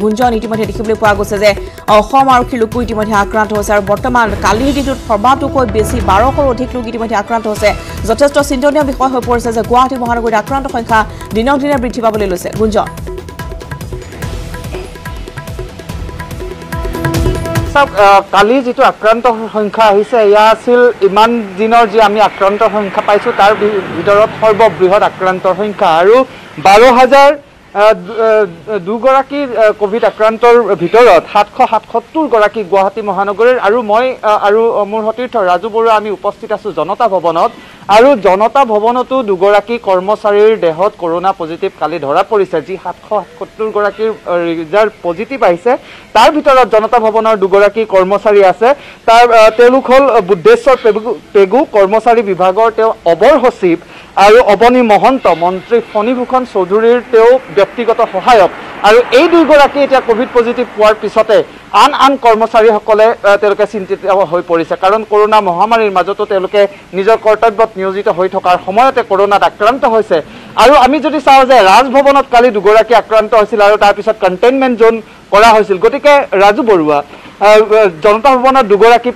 গুঞ্জন ইতিমধ্যে দেখিবলৈ পোৱা গৈছে যে অসম আৰক্ষীৰ লোকো ইতিমধ্যে আক্ৰান্ত হৈছে আৰু বৰ্তমান কালিৰ দিনটোত সৰ্বাতোকৈ বেছি বাৰশৰো অধিক লোক ইতিমধ্যে আক্ৰান্ত হৈছে। যথেষ্ট চিন্তনীয় বিষয় হৈ পৰিছে যে গুৱাহাটী মহানগৰীত আক্ৰান্ত সংখ্যা দিনক দিনে বৃদ্ধি পাবলৈ লৈছে। গুঞ্জন। চাওক কালি যিটো আক্ৰান্ত সংখ্যা আহিছে এয়া আছিল ইমান দিনৰ যি আমি আক্ৰান্তৰ সংখ্যা পাইছোঁ তাৰ ভিতৰত সৰ্ববৃহৎ আক্ৰান্তৰ সংখ্যা। আৰু বাৰ হাজাৰ দুগৰাকী কভিড আক্ৰান্তৰ ভিতৰত সাতশ সাতসত্তৰগৰাকী গুৱাহাটী মহানগৰীৰ আৰু মই আৰু মোৰ সতীৰ্থ ৰাজু বৰুৱা আমি উপস্থিত আছোঁ জনতা ভৱনত। আৰু জনতা ভৱনতো দুগৰাকী কৰ্মচাৰীৰ দেহত কৰোণা পজিটিভ কালি ধৰা পৰিছে। যি সাতশ সাতসত্তৰগৰাকীৰ ৰিজাল্ট পজিটিভ আহিছে। তাৰ ভিতৰত জনতা ভৱনৰ দুগৰাকী কৰ্মচাৰী আছে। তাৰ তেওঁলোক হ'ল বুদ্ধেশ্বৰ পেগু পেগু কৰ্মচাৰী বিভাগৰ তেওঁ অবৰ সচিব আৰু অৱনী মহন্ত। মন্ত্ৰী ফণীভূষণ চৌধুৰীৰ তেওঁ ব্যক্তিগত সহায়ক। আৰু এই দুয়োগৰাকী এতিয়া ক'ভিড পজিটিভ পোৱাৰ পিছতে আন আন কৰ্মচাৰীসকলে তেওঁলোকে চিন্তিত হৈ পৰিছে। কাৰণ কৰোণা মহামাৰীৰ মাজতো তেওঁলোকে নিজৰ কৰ্তব্যত নিয়োজিত হৈ থকাৰ সময়তে কৰোণাত আক্ৰান্ত হৈছে। আৰু আমি যদি চাওঁ যে ৰাজভৱনত কালি দুগৰাকী আক্ৰান্ত হৈছিল আৰু তাৰপিছত কণ্টেইনমেণ্ট জ'ন কৰা হৈছিল গতিকে ৰাজু বৰুৱা জনতা ভৱনত দুগৰাকী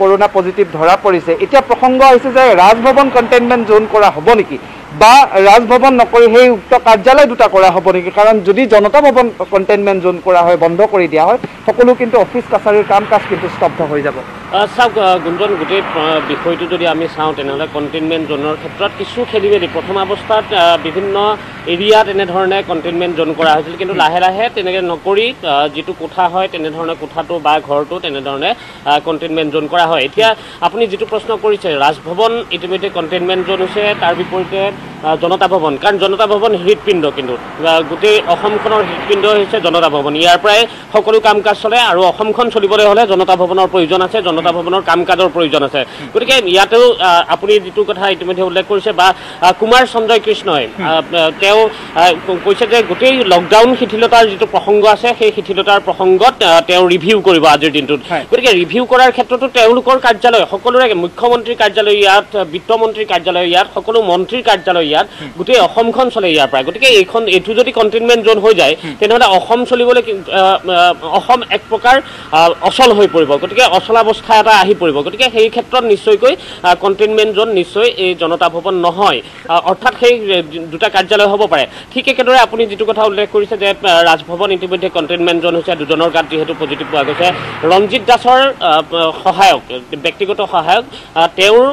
কৰোণা পজিটিভ ধৰা পৰিছে। এতিয়া প্ৰসংগ আহিছে যে ৰাজভৱন কণ্টেইনমেণ্ট জ'ন কৰা হ'ব নেকি? বা ৰাজভৱন নকৰি সেই উক্ত কাৰ্যালয় দুটা কৰা হ'ব নেকি? কাৰণ যদি জনতা ভৱন কণ্টেইনমেণ্ট জ'ন কৰা হয় বন্ধ কৰি দিয়া হয় সকলো কিন্তু অফিচ কাছাৰীৰ কাম কাজ কিন্তু স্তব্ধ হৈ যাব। চাওক গুঞ্জন গোটেই বিষয়টো যদি আমি চাওঁ তেনেহ'লে কণ্টেইনমেণ্ট জ'নৰ ক্ষেত্ৰত কিছু খেলি মেলি প্ৰথম অৱস্থাত বিভিন্ন এৰিয়াত এনেধৰণে কণ্টেইনমেণ্ট জ'ন কৰা হৈছিল। কিন্তু লাহে লাহে তেনেকৈ নকৰি যিটো কোঠা হয় তেনেধৰণে কোঠাটো বা ঘৰটো তেনেধৰণে কণ্টেইনমেণ্ট জ'ন কৰা হয়। এতিয়া আপুনি যিটো প্ৰশ্ন কৰিছে ৰাজভৱন ইতিমধ্যে কণ্টেইনমেণ্ট জ'ন হৈছে তাৰ বিপৰীতে জনতা ভৱন। কাৰণ জনতা ভৱন হৃদপিণ্ড কিন্তু। গোটেই অসমখনৰ হৃদপিণ্ড হৈছে জনতা ভৱন। ইয়াৰ পৰাই সকলো কাম কাজ চলে আৰু অসমখন চলিবলৈ হ'লে জনতা ভৱনৰ প্ৰয়োজন আছে জনতা ভৱনৰ কাম কাজৰ প্ৰয়োজন আছে। গতিকে ইয়াতেও আপুনি যিটো কথা ইতিমধ্যে উল্লেখ কৰিছে বা কুমাৰ সঞ্জয় কৃষ্ণই তেওঁ কৈছে যে গোটেই লকডাউন শিথিলতাৰ যিটো প্ৰসংগ আছে সেই শিথিলতাৰ প্ৰসংগত তেওঁ ৰিভিউ কৰিব আজিৰ দিনটোত। গতিকে ৰিভিউ কৰাৰ ক্ষেত্ৰতো তেওঁলোকৰ কাৰ্যালয় সকলোৰে মুখ্যমন্ত্ৰীৰ কাৰ্যালয় ইয়াত বিত্তমন্ত্ৰীৰ কাৰ্যালয় ইয়াত সকলো মন্ত্ৰীৰ কাৰ্যালয় ইয়াত। গোটেই অসমখন চলে ইয়াৰ পৰা গতিকে এইখন এইটো যদি কণ্টেইনমেণ্ট জ'ন হৈ যায় তেনেহ'লে অসম চলিবলৈ অসম এক প্ৰকাৰ অচল হৈ পৰিব। গতিকে অচলাৱস্থা এটা আহি পৰিব। গতিকে সেই ক্ষেত্ৰত নিশ্চয়কৈ কণ্টেইনমেণ্ট জ'ন নিশ্চয় এই জনতা ভৱন নহয়। অৰ্থাৎ সেই দুটা কাৰ্যালয় হ'ব পাৰে। ঠিক একেদৰে আপুনি যিটো কথা উল্লেখ কৰিছে যে ৰাজভৱন ইতিমধ্যে কণ্টেইনমেণ্ট জ'ন হৈছে দুজনৰ গাত যিহেতু পজিটিভ পোৱা গৈছে। ৰঞ্জিত দাসৰ সহায়ক ব্যক্তিগত সহায়ক তেওঁৰ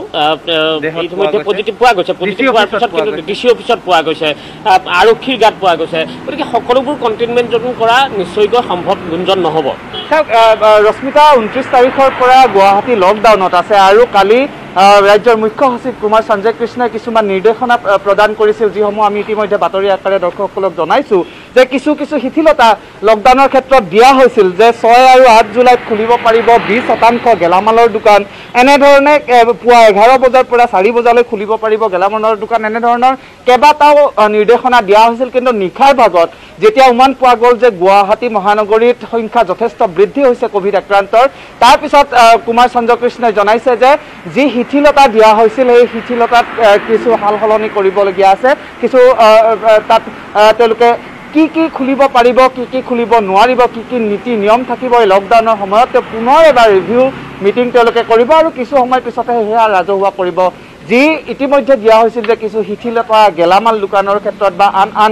ইতিমধ্যে। পজিটিভ পোৱা গৈছে। পজিটিভ পোৱাৰ পিছত কিন্তু। ডি চি অফিচত পোৱা গৈছে আৰক্ষীৰ গাত পোৱা গৈছে গতিকে সকলোবোৰ কণ্টেইনমেণ্ট জ'ন কৰা নিশ্চয়কৈ সম্ভৱ গুঞ্জন নহ'ব চাওক ৰশ্মিতা ঊনত্ৰিছ তাৰিখৰ পৰা গুৱাহাটী লকডাউনত আছে আৰু কালি ৰাজ্যৰ মুখ্য সচিব কুমাৰ সঞ্জয় কৃষ্ণই কিছুমান নিৰ্দেশনা প্ৰদান কৰিছিল যিসমূহ আমি ইতিমধ্যে বাতৰি আকাৰে দৰ্শকসকলক জনাইছোঁ যে কিছু কিছু শিথিলতা লকডাউনৰ ক্ষেত্ৰত দিয়া হৈছিল যে ছয় আৰু আঠ জুলাইত খুলিব পাৰিব বিছ শতাংশ গেলামালৰ দোকান। এনেধৰণে পুৱা এঘাৰ বজাৰ পৰা চাৰি বজালৈ খুলিব পাৰিব গেলামালৰ দোকান। এনেধৰণৰ কেইবাটাও নিৰ্দেশনা দিয়া হৈছিল কিন্তু নিশাৰ ভাগত যেতিয়া উমান পোৱা গ'ল যে গুৱাহাটী মহানগৰীত সংখ্যা যথেষ্ট বৃদ্ধি হৈছে ক'ভিড আক্ৰান্তৰ তাৰপিছত কুমাৰ চন্দ্ৰ কৃষ্ণই জনাইছে যে যি শিথিলতা দিয়া হৈছিল সেই শিথিলতাত কিছু সাল সলনি কৰিবলগীয়া আছে। কিছু তাত তেওঁলোকে কি কি খুলিব পাৰিব কি কি খুলিব নোৱাৰিব কি কি নীতি নিয়ম থাকিব এই লকডাউনৰ সময়ত তেওঁ পুনৰ এবাৰ ৰিভিউ মিটিং তেওঁলোকে কৰিব আৰু কিছু সময়ৰ পিছতে সেয়া ৰাজহুৱা কৰিব। যি ইতিমধ্যে দিয়া হৈছিল যে কিছু শিথিলতা গেলামাল দোকানৰ ক্ষেত্ৰত বা আন আন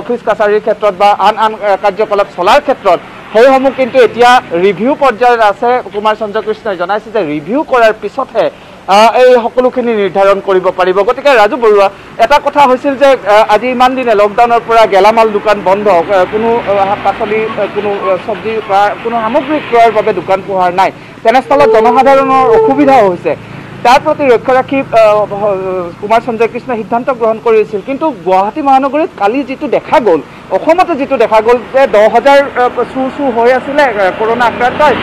অফিচ কাছাৰীৰ ক্ষেত্ৰত বা আন আন কাৰ্যকলাপ চলাৰ ক্ষেত্ৰত সেইসমূহ কিন্তু এতিয়া ৰিভিউ পৰ্যায়ত আছে। কুমাৰ চন্দ্ৰ কৃষ্ণই জনাইছে যে ৰিভিউ কৰাৰ পিছতহে এই সকলোখিনি নিৰ্ধাৰণ কৰিব পাৰিব। গতিকে ৰাজু বৰুৱা এটা কথা হৈছিল যে আজি ইমান দিনে লকডাউনৰ পৰা গেলামাল দোকান বন্ধ কোনো শাক পাচলি কোনো চব্জি কোনো সামগ্ৰী ক্ৰয়ৰ বাবে দোকান পোহাৰ নাই। তেনেস্থলত জনসাধাৰণৰ অসুবিধাও হৈছে। তাৰ প্ৰতি লক্ষ্য ৰাখি কুমাৰ সঞ্জয় কৃষ্ণই সিদ্ধান্ত গ্ৰহণ কৰিছিল। কিন্তু গুৱাহাটী মহানগৰীত কালি যিটো দেখা গ'ল অসমতে যিটো দেখা গ'ল যে দহ হাজাৰ চু চু হৈ আছিলে কৰোণা আক্ৰান্তই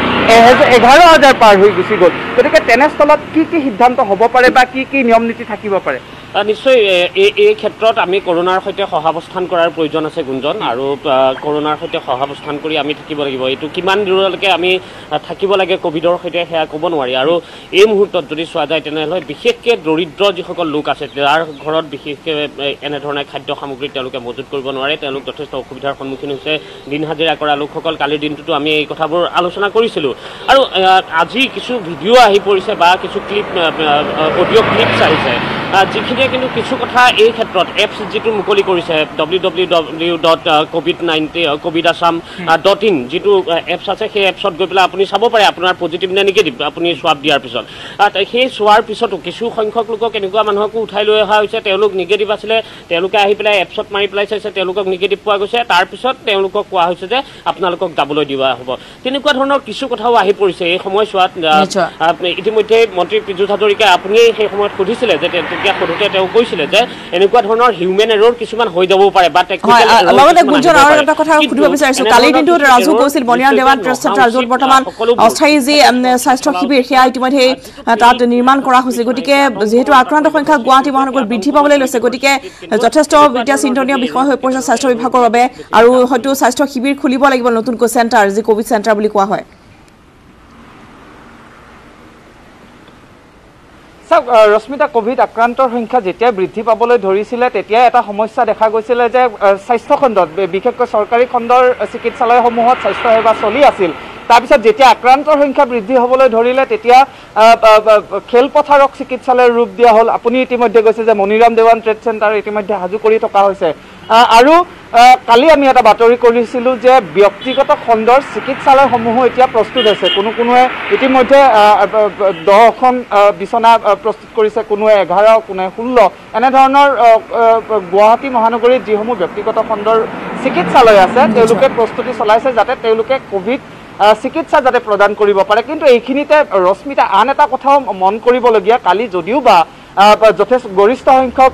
এঘাৰ হাজাৰ পাৰ হৈ গুচি গ'ল। গতিকে তেনেস্থলত কি কি সিদ্ধান্ত হ'ব পাৰে বা কি কি নিয়ম নীতি থাকিব পাৰে? নিশ্চয় এই এই ক্ষেত্ৰত আমি কৰোণাৰ সৈতে সহাৱস্থান কৰাৰ প্ৰয়োজন আছে গুঞ্জন। আৰু কৰোণাৰ সৈতে সহাৱস্থান কৰি আমি থাকিব লাগিব। এইটো কিমান দূৰলৈকে আমি থাকিব লাগে ক'ভিডৰ সৈতে সেয়া ক'ব নোৱাৰি। আৰু এই মুহূৰ্তত যদি চোৱা যায় তেনেহ'লে বিশেষকৈ দৰিদ্ৰ যিসকল লোক আছে যাৰ ঘৰত বিশেষকৈ এনেধৰণে খাদ্য সামগ্ৰী তেওঁলোকে মজুত কৰিব নোৱাৰে তেওঁলোক যথেষ্ট যথেষ্ট অসুবিধাৰ সন্মুখীন হৈছে। দিন হাজিৰা কৰা লোকসকল কালিৰ দিনটোতো আমি এই কথাবোৰ আলোচনা কৰিছিলোঁ। আৰু আজি কিছু ভিডিঅ' আহি পৰিছে বা কিছু ক্লিপ অডিঅ' ক্লিপছ আহিছে। আহ, যিখিনিয়ে কিন্তু কিছু কথা এই ক্ষেত্ৰত এপছ যিটো মুকলি কৰিছে W W W dot covid nineteen covid Assam dot in যিটো এপছ আছে সেই এপছত গৈ পেলাই আপুনি চাব পাৰে আপোনাৰ পজিটিভ নে নিগেটিভ আপুনি চোৱাব দিয়াৰ পিছত। সেই চোৱাৰ পিছতো কিছু সংখ্যক লোকক এনেকুৱা মানুহকো উঠাই লৈ অহা হৈছে তেওঁলোক নিগেটিভ আছিলে তেওঁলোকে আহি পেলাই এপছত মাৰি পেলাই চাইছে তেওঁলোকক নিগেটিভ পোৱা গৈছে তাৰপিছত তেওঁলোকক কোৱা হৈছে যে আপোনালোকক যাবলৈ দিয়া হ'ব। তেনেকুৱা ধৰণৰ কিছু কথাও আহি পৰিছে এই সময়ছোৱাত ইতিমধ্যে মন্ত্ৰী পীযুষ হাজৰিকাই আপুনিয়ে সেই সময়ত সুধিছিলে যে তেতিয়া সোধোতে তেওঁ কৈছিলে যে এনেকুৱা ধৰণৰ হিউমেন এৰৰ কিছুমান হৈ যাবও পাৰে বা লগতে গুঞ্জন আৰু। এটা কথা সুধিব বিচাৰিছো। কালিৰ দিনটোত ৰাজু কৈছিল দেৱান বৰ্তমান অস্থায়ী যি স্বাস্থ্য শিবিৰ সেয়া ইতিমধ্যে তাত নিৰ্মাণ কৰা হৈছে। গতিকে যিহেতু আক্ৰান্ত সংখ্যা গুৱাহাটী মহানগৰত বৃদ্ধি পাবলৈ লৈছে গতিকে যথেষ্ট এতিয়া চিন্তনীয় বিষয় হৈ পৰিছে স্বাস্থ্য বিভাগৰ বাবে। আৰু হয়তো স্বাস্থ্য শিবিৰ খুলিব লাগিব নতুনকৈ চেণ্টাৰ যি কভিড চেণ্টাৰ বুলি কোৱা হয়। চাওক ৰশ্মিতা কভিড আক্ৰান্তৰ সংখ্যা যেতিয়া বৃদ্ধি পাবলৈ ধৰিছিলে তেতিয়াই এটা সমস্যা দেখা গৈছিলে যে স্বাস্থ্য খণ্ডত বিশেষকৈ চৰকাৰী খণ্ডৰ চিকিৎসালয়সমূহত স্বাস্থ্যসেৱা চলি আছিল। তাৰপিছত যেতিয়া আক্ৰান্তৰ সংখ্যা বৃদ্ধি হ'বলৈ ধৰিলে তেতিয়া খেলপথাৰক চিকিৎসালয়ৰ ৰূপ দিয়া হ'ল। আপুনি ইতিমধ্যে কৈছে যে মণিৰাম দেৱান ট্ৰেড চেণ্টাৰ ইতিমধ্যে সাজু কৰি থকা হৈছে। আৰু কালি আমি এটা বাতৰি কৰিছিলোঁ যে ব্যক্তিগত খণ্ডৰ চিকিৎসালয়সমূহো এতিয়া প্ৰস্তুত হৈছে। কোনো কোনোৱে ইতিমধ্যে দহখন বিচনা প্ৰস্তুত কৰিছে কোনোৱে এঘাৰ কোনোৱে ষোল্ল। এনেধৰণৰ গুৱাহাটী মহানগৰীত যিসমূহ ব্যক্তিগত খণ্ডৰ চিকিৎসালয় আছে তেওঁলোকে প্ৰস্তুতি চলাইছে যাতে তেওঁলোকে ক'ভিড চিকিৎসা যাতে প্ৰদান কৰিব পাৰে। কিন্তু এইখিনিতে ৰশ্মিতা আন এটা কথাও মন কৰিবলগীয়া কালি যদিও বা যথেষ্ট গৰিষ্ঠ সংখ্যক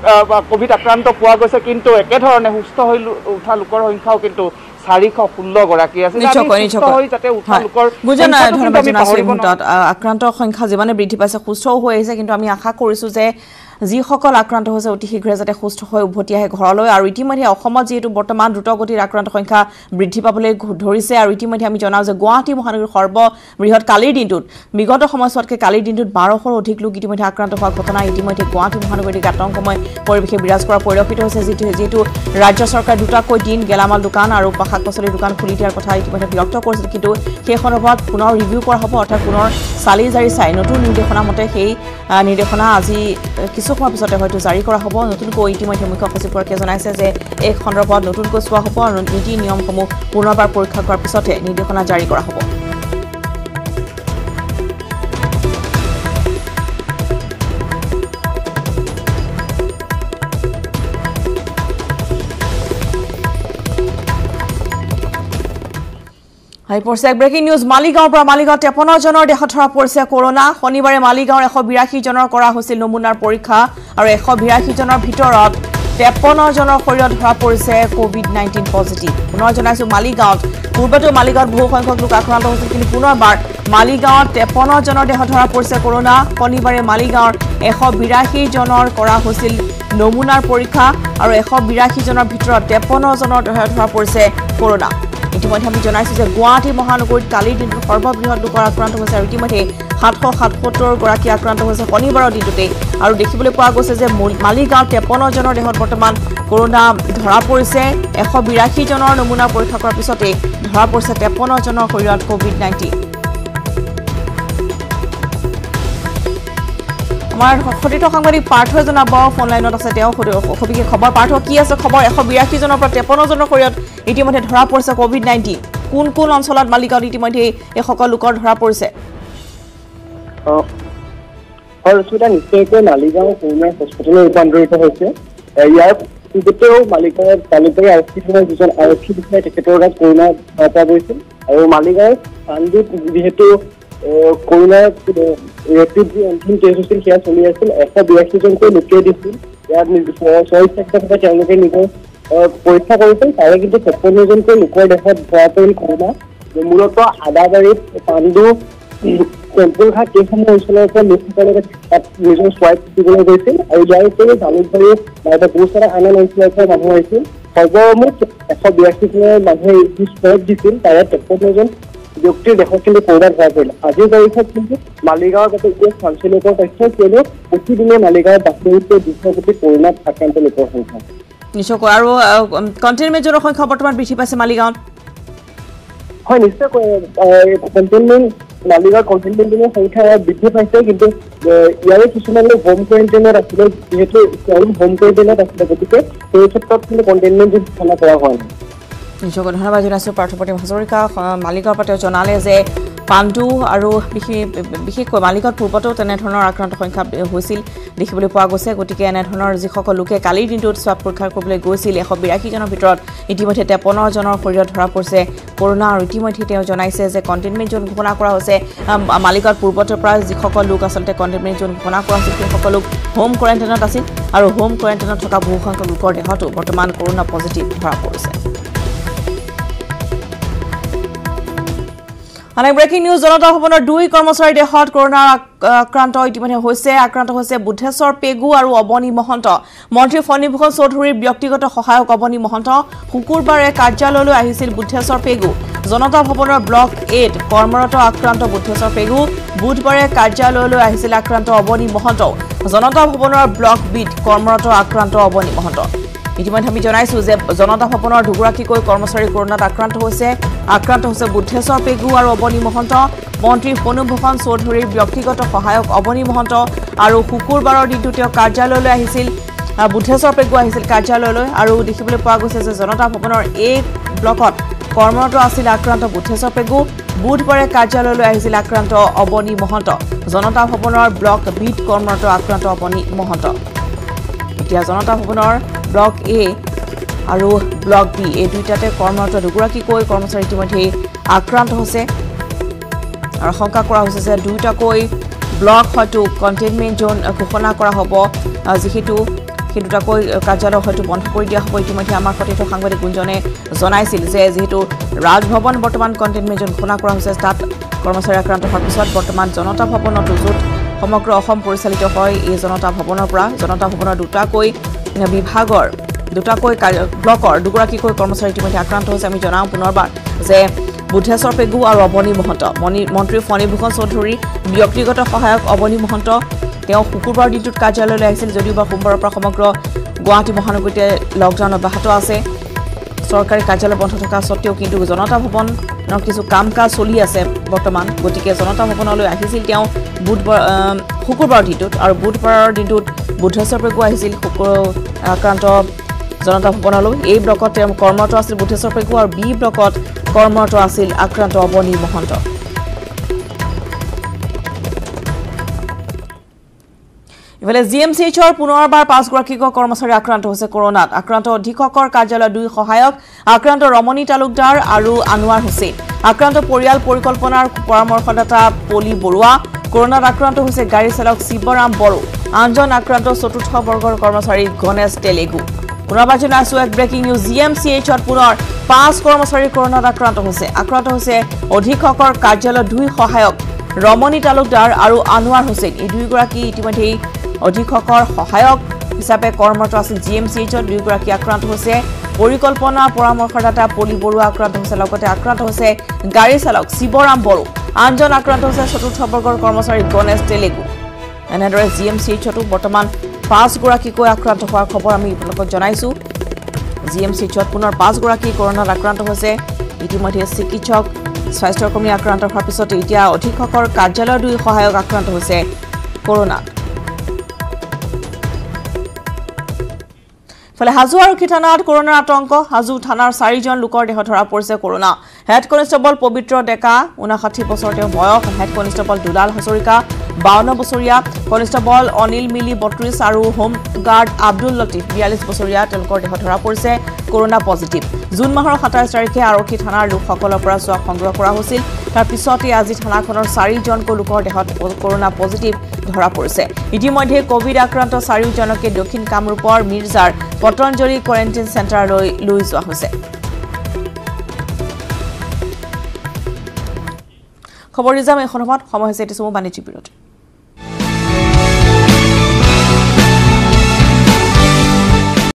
ক'ভিড আক্ৰান্ত পোৱা গৈছে কিন্তু একেধৰণে সুস্থ হৈ উঠা লোকৰ সংখ্যাও কিন্তু চাৰিশ ষোল্ল গৰাকী আছে। আক্ৰান্তৰ সংখ্যা যিমানে বৃদ্ধি পাইছে সুস্থও হৈ আহিছে কিন্তু আমি আশা কৰিছোঁ যে যিসকল আক্ৰান্ত হৈছে অতি শীঘ্ৰে যাতে সুস্থ হৈ উভতি আহে ঘৰলৈ। আৰু ইতিমধ্যে অসমত যিহেতু বৰ্তমান দ্ৰুতগতিত আক্ৰান্ত সংখ্যা বৃদ্ধি পাবলৈ ধৰিছে। আৰু ইতিমধ্যে আমি জনাওঁ যে গুৱাহাটী মহানগৰীৰ সৰ্ববৃহৎ কালিৰ দিনটোত বিগত সময়ছোৱাতকৈ কালিৰ দিনটোত বাৰশৰো অধিক লোক ইতিমধ্যে আক্ৰান্ত হোৱা ঘটনা। ইতিমধ্যে গুৱাহাটী মহানগৰীত আতংকময় পৰিৱেশে বিৰাজ কৰা পৰিলক্ষিত হৈছে। যিটো যিহেতু ৰাজ্য চৰকাৰে দুটাকৈ দিন গেলামাল দোকান আৰু শাক পাচলিৰ দোকান খুলি দিয়াৰ কথা ইতিমধ্যে ব্যক্ত কৰিছিল কিন্তু সেই সন্দৰ্ভত পুনৰ ৰিভিউ কৰা হ'ব অৰ্থাৎ পুনৰ চালি জাৰি চাই। নতুন নিৰ্দেশনা মতে সেই নিৰ্দেশনা আজি আহ, কিছু সময় পিছতে হয়তো জাৰি কৰা হ'ব। নতুনকৈ ইতিমধ্যে মুখ্য সচিবগৰাকীয়ে জনাইছে যে এই সন্দৰ্ভত নতুনকৈ চোৱা হ'ব আৰু নীতি নিয়মসমূহ পুনৰবাৰ পৰীক্ষা কৰাৰ পিছতহে নিৰ্দেশনা জাৰি কৰা হ'ব। আহি পৰিছে। এক ব্ৰেকিং নিউজ মালিগাঁৱৰ পৰা মালিগাঁও তেপন্নজনৰ দেহত ধৰা পৰিছে কৰোণা শনিবাৰে মালিগাঁৱৰ এশ বিৰাশীজনৰ কৰা হৈছিল নমুনাৰ পৰীক্ষা আৰু এশ বিৰাশীজনৰ ভিতৰত তেপন্নজনৰ শৰীৰত ধৰা পৰিছে কভিড নাইণ্টিন পজিটিভ পুনৰ জনাইছোঁ মালিগাঁৱত। পূৰ্বতেও মালিগাঁৱত বহু সংখ্যক লোক আক্ৰান্ত হৈছিল কিন্তু পুনৰবাৰ মালিগাঁৱত তেপন্নজনৰ দেহত ধৰা পৰিছে কৰোণা শনিবাৰে মালিগাঁৱৰ এশ বিৰাশীজনৰ কৰা হৈছিল নমুনাৰ পৰীক্ষা আৰু এশ বিৰাশীজনৰ ভিতৰত তেপন্নজনৰ দেহত ধৰা পৰিছে কৰোণা ইতিমধ্যে আমি জনাইছোঁ যে গুৱাহাটী মহানগৰীত কালিৰ দিনটোত সৰ্ববৃহৎ লোকৰ আক্ৰান্ত হৈছে আৰু ইতিমধ্যে সাতশ সাতসত্তৰ গৰাকী আক্ৰান্ত হৈছে শনিবাৰৰ দিনটোতেই আৰু দেখিবলৈ পোৱা গৈছে যে মল- মালিগাঁৱত তেপন্নজনৰ দেহত বৰ্তমান কৰোণা ধৰা পৰিছে। এশ বিৰাশীজনৰ নমুনা পৰীক্ষা কৰাৰ পিছতেই ধৰা পৰিছে তেপন্নজনৰ শৰীৰত কভিড নাইণ্টিন আমাৰ সতীৰ্থ সাংবাদিক পাৰ্থই জনাব ফোন লাইনত আছে তেওঁ সবিশেষ খবৰ পাৰ্থ কি আছে খবৰ? এশ বিৰাশীজনৰ পৰা তেপন্নজনৰ শৰীৰত ইতিমধ্যে ধৰা পৰিছে কভিড নাইণ্টিন কোন কোন অঞ্চলত মালিগাঁৱত ইতিমধ্যে এইসকল লোকৰ ধৰা পৰিছে? অ, হয় ৰশ্মিতা নিশ্চয়কৈ মালিগাঁও কৰোণা হস্পিটেলত ৰূপান্তৰিত হৈছে। ইয়াৰ পূৰ্বতেও মালিগাঁৱত তালুকবাৰী আৰক্ষী থানাৰ যিজন আৰক্ষী বিষয়া তেখেতৰ গাত কৰোণা ধৰা পৰা গৈছিল আৰু মালিগাঁৱৰ পাণ্ডুত যিহেতু পৰীক্ষা কৰিছিল তাৰে কিন্তু তেপন্নজনকৈ লোকৰ দেশত ধৰা পৰিল কৰোণা মূলতঃ আদাবাৰীত পাণ্ডু টেম্পুলঘাট এইসমূহ অঞ্চলৰ পৰা লোকসকলে তাত নিজৰ চোৱাইপ দিবলৈ গৈছিল আৰু ইয়াৰ উপৰিও জালুকবাৰী নাইবা বহুচৰা আন আন অঞ্চলৰ পৰা মানুহ আহিছিল সৰ্বমুঠ এশ বিৰাশীজনৰ মানুহে যি চোৱাইপ দিছিল তাৰে তেপন্নজন ব্যক্তিৰ দেশত কিন্তু কৰোণা ধৰা পৰিল। আজিৰ তাৰিখত কিন্তু মালিগাঁৱৰ বাবে এতিয়া চাঞ্চল্যকৰ তথ্য কিয়নো প্ৰতিদিনে মালিগাঁৱত বাতৰিতে দুশ কোটি কৰোণাত আক্ৰান্ত লোকৰ সংখ্যা। নিশ্চয়কৈ আৰু কণ্টেইনমেণ্ট জনৰ সংখ্যা বৰ্তমান বৃদ্ধি পাইছে মালিগাঁৱত। হয় নিশ্চয়কৈ কণ্টেইনমেণ্ট মালিগাঁৱৰ কণ্টেইনমেণ্টৰ সংখ্যা বৃদ্ধি পাইছে। কিন্তু ইয়াৰে কিছুমান লোক হোম কোৱাৰেণ্টাইনত আছিলে। যিহেতু তেওঁলোক হোম কোৱাৰেণ্টাইনত আছিলে। গতিকে সেই ক্ষেত্ৰত কিন্তু কণ্টেইনমেণ্ট ঘোষণা কৰা হোৱা নাই। নিশ্চয়কৈ ধন্যবাদ জনাইছোঁ পাৰ্থপ্ৰতিম হাজৰিকা মালিগাঁৱৰ পৰা তেওঁ জনালে যে পাণ্ডু আৰু বিশেষ বিশেষকৈ মালিগাঁৱত পূৰ্বতেও তেনেধৰণৰ আক্ৰান্ত সংখ্যা হৈছিল দেখিবলৈ পোৱা গৈছে। গতিকে এনেধৰণৰ যিসকল লোকে কালিৰ দিনটোত স্বাব পৰীক্ষা কৰিবলৈ গৈছিল এশ বিৰাশীজনৰ ভিতৰত ইতিমধ্যে তেপন্নজনৰ শৰীৰত ধৰা পৰিছে কৰোণা আৰু ইতিমধ্যে তেওঁ জনাইছে যে কণ্টেইনমেণ্ট জ'ন ঘোষণা কৰা হৈছে। মালিগাঁৱত পূৰ্বতে পৰা যিসকল লোক আচলতে কণ্টেইনমেণ্ট জ'ন ঘোষণা কৰা হৈছিল সেইসকল লোক হোম কোৱাৰেণ্টাইনত আছিল আৰু হোম কোৱাৰেণ্টাইনত থকা বহুসংখ্যক লোকৰ দেহতো বৰ্তমান কৰোণা পজিটিভ ধৰা পৰিছে। মানে ব্ৰেকিং নিউজ জনতা ভৱনৰ দুই কৰ্মচাৰীৰ দেহত কৰোণাৰ আক- আক্ৰান্ত ইতিমধ্যে হৈছে। আক্ৰান্ত হৈছে বুদ্ধেশ্বৰ পেগু আৰু অৱনী মহন্ত। মন্ত্ৰী ফণীভূষণ চৌধুৰীৰ ব্যক্তিগত সহায়ক অৱনী মহন্ত শুকুৰবাৰে কাৰ্যালয়লৈ আহিছিল বুদ্ধেশ্বৰ পেগু। জনতা ভৱনৰ ব্লক এইট কৰ্মৰত আক্ৰান্ত বুদ্ধেশ্বৰ পেগু। বুধবাৰে কাৰ্যালয়লৈ আহিছিল আক্ৰান্ত অৱনী মহন্ত। জনতা ভৱনৰ ব্লক বিত কৰ্মৰত আক্ৰান্ত অৱনী মহন্ত। ইতিমধ্যে আমি জনাইছো যে জনতা ভৱনৰ দুগৰাকীকৈ কৰ্মচাৰী কৰোণাত আক্ৰান্ত হৈছে। আক্ৰান্ত হৈছে বুদ্ধেশ্বৰ পেগু আৰু অৱনী মহন্ত। মন্ত্ৰী ফণুভূষণ চৌধুৰীৰ ব্যক্তিগত সহায়ক অৱনী মহন্ত আৰু শুকুৰবাৰৰ দিনটো তেওঁ কাৰ্যালয়লৈ আহিছিল। আহ, বুদ্ধেশ্বৰ পেগু আহিছিল কাৰ্যালয়লৈ আৰু দেখিবলৈ পোৱা গৈছে যে জনতা ভৱনৰ এই ব্লকত কৰ্মৰত আছিল আক্ৰান্ত বুদ্ধেশ্বৰ পেগু। বুধবাৰে কাৰ্যালয়লৈ আহিছিল আক্ৰান্ত অৱনী মহন্ত। জনতা ভৱনৰ ব্লক বিত কৰ্মৰত আক্ৰান্ত অৱনী মহন্ত। এতিয়া জনতা ভৱনৰ ব্লক এ আৰু ব্লক বি এই দুয়োটাতে কৰ্মৰত দুগৰাকীকৈ কৰ্মচাৰী ইতিমধ্যেই আক্ৰান্ত হৈছে। আৰু শংকা কৰা হৈছে যে দুয়োটাকৈ ব্লক হয়তো কণ্টেইনমেণ্ট জ'ন ঘোষণা কৰা হ'ব। যিহেতু সেই দুটাকৈ কাৰ্যালয় হয়তো বন্ধ কৰি দিয়া হ'ব। ইতিমধ্যে আমাৰ সতীৰ্থ সাংবাদিক গুঞ্জনে জনাইছিল যে যিহেতু ৰাজভৱন বৰ্তমান কণ্টেইনমেণ্ট জ'ন ঘোষণা কৰা হৈছে তাত কৰ্মচাৰী আক্ৰান্ত হোৱাৰ পিছত বৰ্তমান জনতা ভৱনতো য'ত সমগ্ৰ অসম পৰিচালিত হয় এই জনতা ভৱনৰ পৰা। জনতা ভৱনৰ দুটাকৈ বিভাগৰ দুটাকৈ ব্লকৰ দুগৰাকীকৈ কৰ্মচাৰী ইতিমধ্যে আক্ৰান্ত হৈছে। আমি জনাওঁ পুনৰবাৰ যে বুদ্ধেশ্বৰ পেগু আৰু অৱনী মহন্ত মণি মন্ত্ৰী ফণীভূষণ চৌধুৰী ব্যক্তিগত সহায়ক অৱনী মহন্ত তেওঁ শুকুৰবাৰ দিনটোত কাৰ্যালয়লৈ আহিছিল যদিও বা সোমবাৰৰ পৰা সমগ্ৰ গুৱাহাটী মহানগৰীতে লকডাউন অব্যাহত আছে। চৰকাৰী কাৰ্যালয় বন্ধ থকা স্বত্তেও কিন্তু জনতা ভৱনৰ কিছু কাম কাজ চলি আছে বৰ্তমান। গতিকে জনতা ভৱনলৈ আহিছিল তেওঁ বুধবাৰ শুকুৰবাৰৰ দিনটোত আৰু বুধবাৰৰ দিনটোত বুদ্ধেশ্বৰ পেগু আহিছিল শুকুৰ আক্ৰান্ত জনতা ভৱনলৈ এই ব্লকত তেওঁ কৰ্মৰত আছিল বুদ্ধেশ্বৰ পেগু আৰু বি ব্লকত কৰ্মৰত আছিল আক্ৰান্ত অৱনী মহন্ত। ইফালে জি এম চি এইচৰ পুনৰবাৰ পাঁচগৰাকীকৈ কৰ্মচাৰী আক্ৰান্ত হৈছে কৰোণাত। আক্ৰান্ত অধীক্ষকৰ কাৰ্যালয়ৰ দুই সহায়ক আক্ৰান্ত ৰমণী তালুকদাৰ আৰু আনোৱাৰ হুছেইন। আক্ৰান্ত পৰিয়াল পৰিকল্পনাৰ পৰামৰ্শদাতা পলি বৰুৱা। কৰোণাত আক্ৰান্ত হৈছে গাড়ী চালক শিৱৰাম বড়ো। আনজন আক্ৰান্ত চতুৰ্থ বৰ্গৰ কৰ্মচাৰী গণেশ তেলেগু। পুনৰবাৰ জনাইছো এক breaking news G M C এইচত পুনৰ পাঁচ কৰ্মচাৰী কৰোণাত আক্ৰান্ত হৈছে। আক্ৰান্ত হৈছে অধীক্ষকৰ কাৰ্যালয়ৰ দুই সহায়ক ৰমণী তালুকদাৰ আৰু আনোৱাৰ হুছেইন। এই দুয়োগৰাকী ইতিমধ্যেই অধীক্ষকৰ সহায়ক হিচাপে কৰ্মৰত আছিল জি এম চি এইচত দুয়োগৰাকী আক্ৰান্ত হৈছে। পৰিকল্পনা পৰামৰ্শদাতা পলি বৰুৱা আক্ৰান্ত হৈছে লগতে আক্ৰান্ত হৈছে গাড়ী চালক শিৱৰাম বড়ো। আনজন আক্ৰান্ত হৈছে চতুৰ্থ বৰ্গৰ কৰ্মচাৰী গণেশ তেলেগু। এনেদৰে জি এম চি এইচতো বৰ্তমান পাঁচগৰাকীকৈ আক্ৰান্ত হোৱাৰ খবৰ আমি আপোনালোকক জনাইছোঁ। জি এম চি এইচত পুনৰ পাঁচগৰাকী কৰোণাত আক্ৰান্ত হৈছে। ইতিমধ্যে চিকিৎসক স্বাস্থ্যকৰ্মী আক্ৰান্ত হোৱাৰ পিছত এতিয়া অধীক্ষকৰ কাৰ্যালয়ৰ দুই সহায়ক আক্ৰান্ত হৈছে কৰোণাত ইফালে হাজো আৰক্ষী থানাত কৰোণাৰ আতংক। হাজো থানাৰ চাৰিজন লোকৰ দেহত ধৰা পৰিছে কৰোণা। হেড কনিষ্টেবল পবিত্ৰ ডেকা ঊনষাঠি বছৰ তেওঁ বয়স হেড কনিষ্টেবল দুলাল হাজৰিকা বাৱন্ন বছৰীয়া কনিষ্টেবল অনিল মিলি বত্ৰিছ আৰু হোম গাৰ্ড আব্দুল লতিফ বিয়াল্লিছ বছৰীয়া তেওঁলোকৰ দেহত ধৰা পৰিছে কৰোণা পজিটিভ। জুন মাহৰ সাতাইছ তাৰিখে আৰক্ষী থানাৰ লোকসকলৰ পৰা চোৱা সংগ্ৰহ কৰা হৈছিল। তাৰ পিছতে আজি থানাখনৰ চাৰিজনকৈ লোকৰ দেহত কৰোণা পজিটিভ ধৰা পৰিছে। ইতিমধ্যে কভিড আক্ৰান্ত চাৰিওজনকে দক্ষিণ কামৰূপৰ মিৰ্জাৰ পতঞ্জলি কোৱাৰেণ্টাইন চেণ্টাৰলৈ লৈ যোৱা হৈছে। খবৰ নিজাম এখন সময়ত সময় হৈছে এটি চমু বাণিজ্যিক বিৰতি।